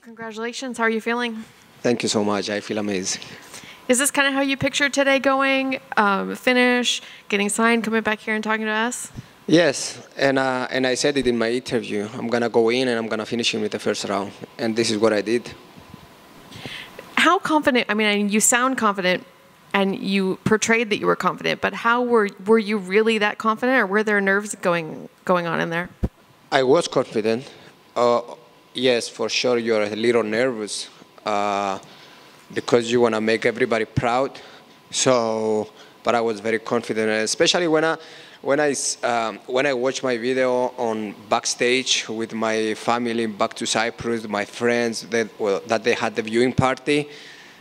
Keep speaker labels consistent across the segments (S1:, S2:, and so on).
S1: Congratulations. How are you feeling?
S2: Thank you so much. I feel amazing.
S1: Is this kind of how you pictured today going? Um, finish, getting signed, coming back here and talking to us?
S2: Yes, and uh, and I said it in my interview. I'm gonna go in and I'm gonna finish him with the first round, and this is what I did.
S1: How confident? I mean, you sound confident, and you portrayed that you were confident. But how were were you really that confident, or were there nerves going going on in there?
S2: I was confident. Uh, yes, for sure, you're a little nervous uh, because you wanna make everybody proud. So, but I was very confident, especially when I when I, um, when I watch my video on backstage with my family back to Cyprus, my friends that, well, that they had the viewing party,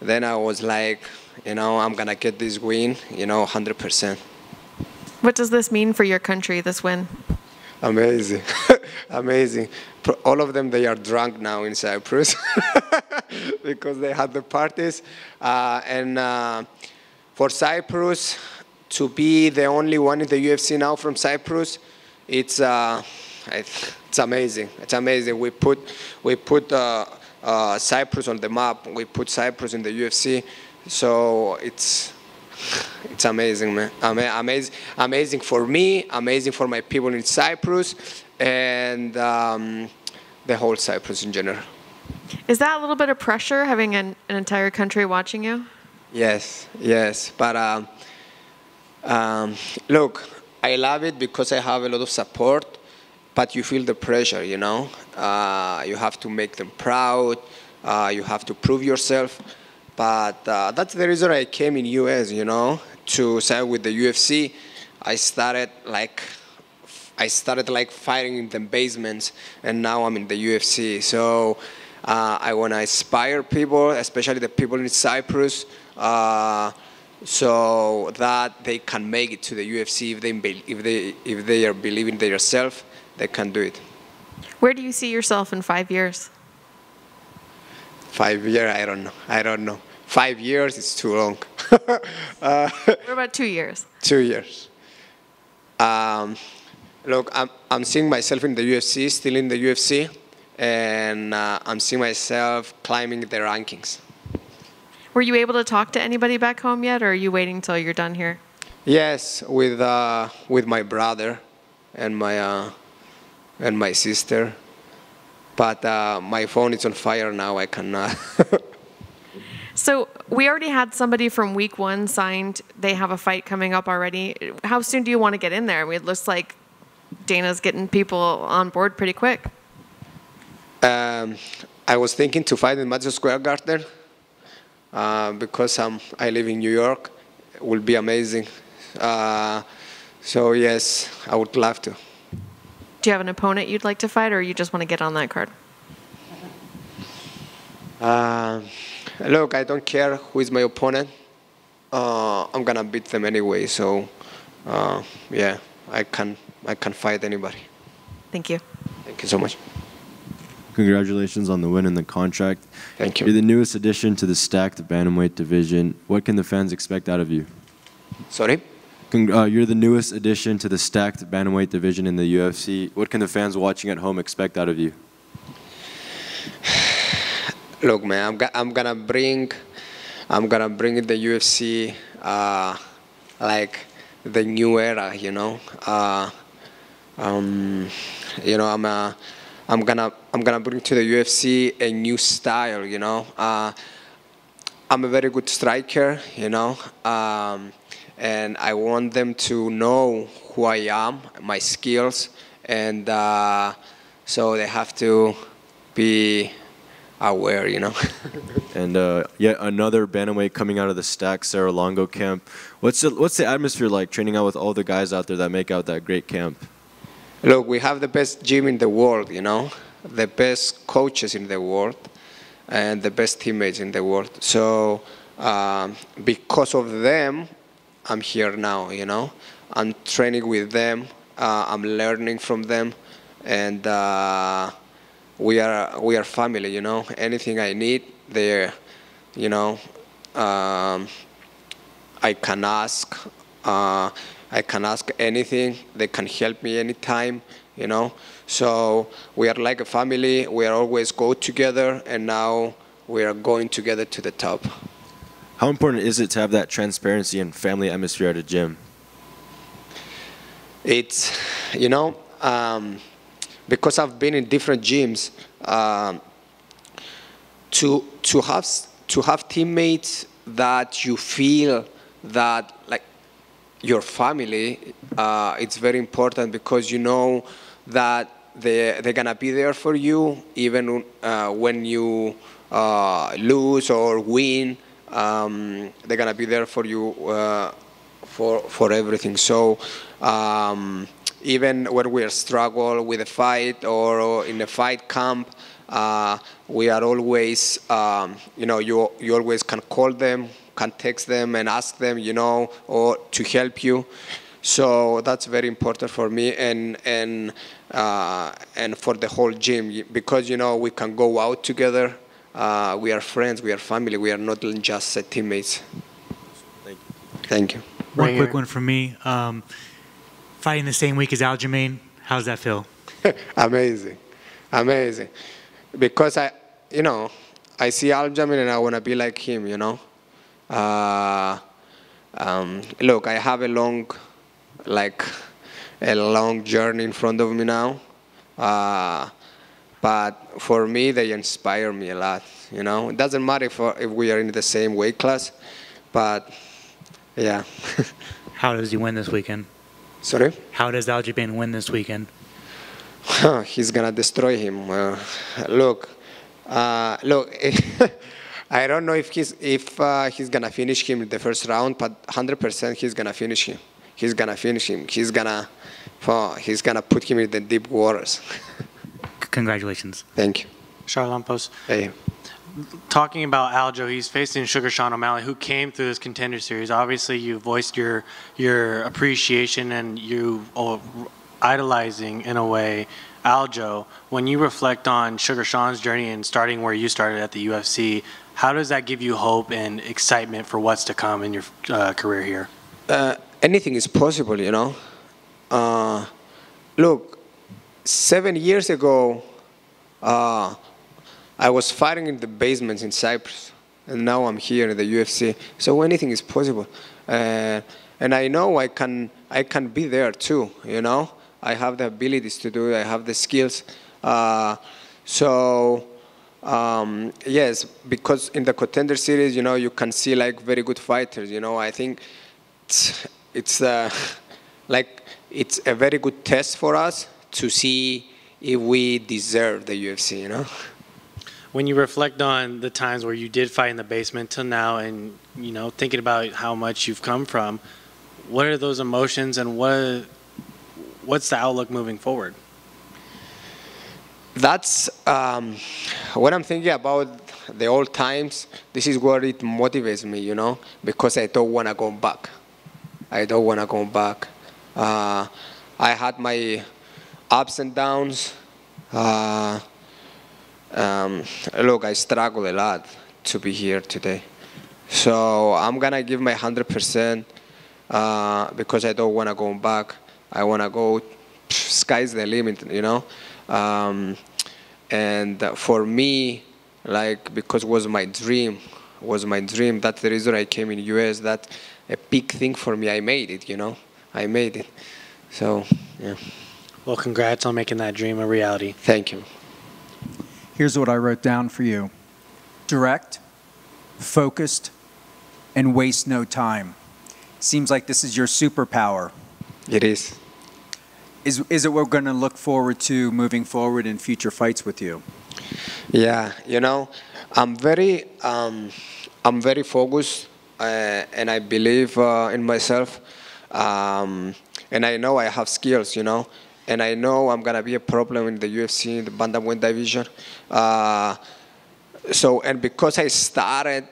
S2: then I was like, you know, I'm gonna get this win, you know, 100%.
S1: What does this mean for your country, this win?
S2: Amazing, amazing. All of them, they are drunk now in Cyprus because they had the parties. Uh, and uh, for Cyprus, to be the only one in the UFC now from Cyprus, it's uh, it's amazing. It's amazing. We put we put uh, uh, Cyprus on the map. We put Cyprus in the UFC. So it's it's amazing, man. amazing, amazing for me. Amazing for my people in Cyprus, and um, the whole Cyprus in general.
S1: Is that a little bit of pressure having an, an entire country watching you?
S2: Yes, yes, but. Um, um, look, I love it because I have a lot of support, but you feel the pressure, you know? Uh, you have to make them proud, uh, you have to prove yourself. But uh, that's the reason I came in US, you know, to sign with the UFC. I started like I started like fighting in the basements, and now I'm in the UFC. So uh, I want to inspire people, especially the people in Cyprus, uh, so that they can make it to the UFC if they if they if they are believing in themselves, they can do it.
S1: Where do you see yourself in five years?
S2: Five years, I don't know. I don't know. Five years is too long.
S1: uh, what about two years?
S2: Two years. Um, look, I'm, I'm seeing myself in the UFC, still in the UFC, and uh, I'm seeing myself climbing the rankings.
S1: Were you able to talk to anybody back home yet, or are you waiting until you're done here?
S2: Yes, with uh, with my brother and my uh, and my sister. But uh, my phone is on fire now. I cannot.
S1: so we already had somebody from week one signed. They have a fight coming up already. How soon do you want to get in there? I mean, it looks like Dana's getting people on board pretty quick.
S2: Um, I was thinking to fight in Madison Square Garden uh, because I'm, I live in New York. It will be amazing. Uh, so yes, I would love to.
S1: Do you have an opponent you'd like to fight, or you just want to get on that card?
S2: Uh, look, I don't care who is my opponent. Uh, I'm gonna beat them anyway. So uh, yeah, I can I can't fight anybody.
S1: Thank you.
S2: Thank you so much.
S3: Congratulations on the win and the contract.
S2: Thank you.
S3: You're the newest addition to the stacked bantamweight division. What can the fans expect out of you?
S2: Sorry?
S3: Uh, you're the newest addition to the stacked bantamweight division in the UFC. What can the fans watching at home expect out of you?
S2: Look, man, I'm, I'm gonna bring, I'm gonna bring the UFC uh, like the new era, you know. Uh, um, you know, I'm a I'm gonna I'm gonna bring to the UFC a new style. You know, uh, I'm a very good striker. You know, um, and I want them to know who I am, my skills, and uh, so they have to be aware. You know.
S3: and uh, yet another bantamweight coming out of the Stack Serra-Longo camp. What's the what's the atmosphere like training out with all the guys out there that make out that great camp?
S2: Look, we have the best gym in the world, you know, the best coaches in the world, and the best teammates in the world. So um, because of them, I'm here now, you know. I'm training with them, uh, I'm learning from them, and uh, we are we are family, you know. Anything I need, they, you know, um, I can ask. Uh, I can ask anything. They can help me anytime. you know. So we are like a family. We are always go together, and now we are going together to the top.
S3: How important is it to have that transparency and family atmosphere at a gym?
S2: It's, you know, um, because I've been in different gyms, um, to to have to have teammates that you feel that your family, uh, it's very important because you know that they they're gonna be there for you even uh, when you uh, lose or win. Um, they're gonna be there for you uh, for for everything. So um, even when we struggle with a fight or, or in a fight camp, uh, we are always um, you know you you always can call them, can text them and ask them you know or to help you. So that's very important for me and and uh, and for the whole gym because you know we can go out together. Uh, we are friends. We are family. We are not just uh, teammates.
S3: Thank you.
S2: Thank you.
S4: One
S5: Right
S4: quick one from me. Um, fighting the same week as Aljamain, how does that feel?
S2: amazing, amazing. Because I, you know, I see Aljamain and I want to be like him. You know, uh, um, look, I have a long, like, a long journey in front of me now. Uh, but for me, they inspire me a lot. You know, it doesn't matter if, if we are in the same weight class, but yeah.
S4: How does he win this weekend?
S2: Sorry.
S4: How does Aljamain win this weekend?
S2: he's gonna destroy him. Uh, look, uh, look. I don't know if he's if uh, he's gonna finish him in the first round, but 100% he's gonna finish him. He's gonna finish him. He's gonna, oh, he's gonna put him in the deep waters.
S4: Congratulations.
S2: Thank you.
S5: Charalampos.
S2: Hey.
S5: Talking about Aljo, he's facing Sugar Sean O'Malley, who came through this contender series. Obviously, you voiced your your appreciation and you oh, idolizing in a way Aljo. When you reflect on Sugar Sean's journey and starting where you started at the UFC, how does that give you hope and excitement for what's to come in your uh, career here?
S2: uh, anything is possible, you know. Uh, look, seven years ago, uh, I was fighting in the basements in Cyprus, and now I'm here in the UFC. So anything is possible, uh, and I know I can I can be there too. You know, I have the abilities to do it. I have the skills. Uh, so um, yes, because in the contender series, you know, you can see like very good fighters. You know, I think it's, it's uh, like it's a very good test for us to see if we deserve the UFC. You know.
S5: When you reflect on the times where you did fight in the basement till now, and you know, thinking about how much you've come from, what are those emotions, and what what's the outlook moving forward?
S2: That's um, when I'm thinking about the old times. This is what it motivates me, you know, because I don't want to go back. I don't want to go back. Uh, I had my ups and downs. Uh, um, look, I struggle a lot to be here today. So I'm gonna give my hundred percent uh, because I don't wanna go back. I wanna go. Sky's the limit, you know. Um, and for me, like because it was my dream, was my dream. That's the reason I came in US. That a big thing for me. I made it, you know. I made it. So yeah,
S5: Well, congrats on making that dream a reality.
S2: thank you.
S6: Here's what I wrote down for you direct, focused, and waste no time. Seems like this is your superpower.
S2: It is.
S6: Is, is it we're going to look forward to moving forward in future fights with you?
S2: Yeah, you know, I'm very, um, I'm very focused, uh, and I believe uh, in myself, um, and I know I have skills, you know, and I know I'm gonna be a problem in the UFC, in the bantamweight division. Uh, so, and because I started,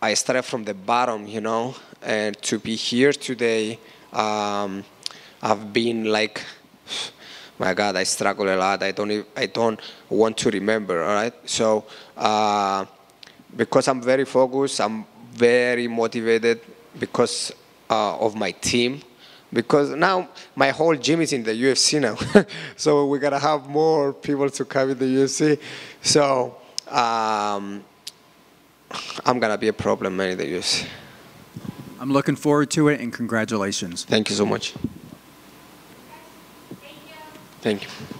S2: I started from the bottom, you know, and to be here today, um, I've been like my God, I struggle a lot. I don't, I don't want to remember. All right. So, uh, because I'm very focused, I'm very motivated because uh, of my team. because now my whole gym is in the UFC now. so we gotta have more people to come in the UFC. So um, I'm gonna be a problem man in the UFC.
S6: I'm looking forward to it, and congratulations.
S2: Thank you so much. Thank you.